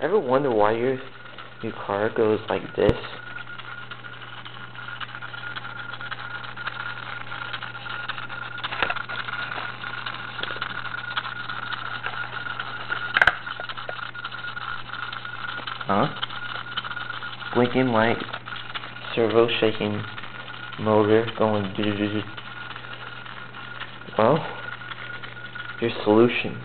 Ever wonder why your your car goes like this? Huh? Blinking light, servo shaking, motor going doo doo doo. Well, your solution.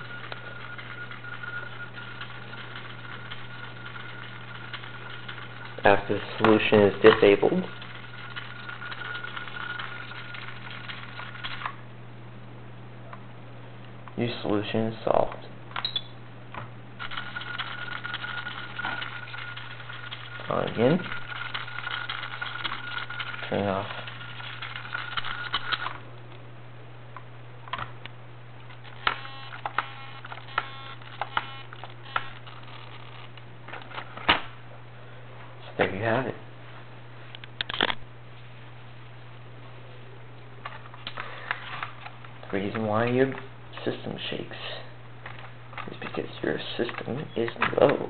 After the solution is disabled, your solution is solved. On again. Turn off. There you have it. The reason why your system shakes is because your system is low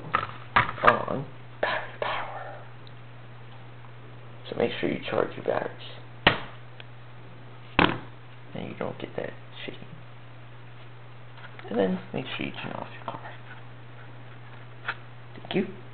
on battery power. So make sure you charge your batteries. And you don't get that shaking. And then make sure you turn off your car. Thank you.